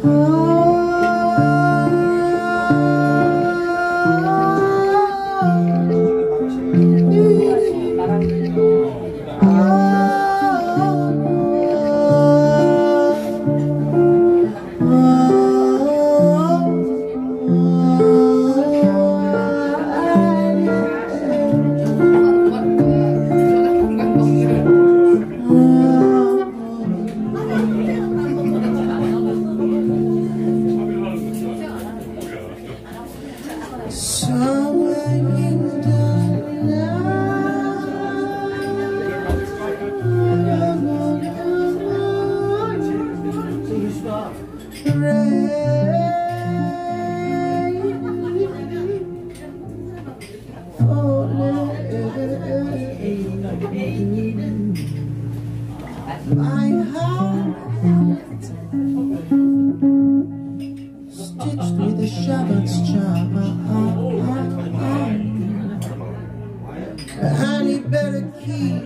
Somewhere stitched with a shepherd's charm. He better keep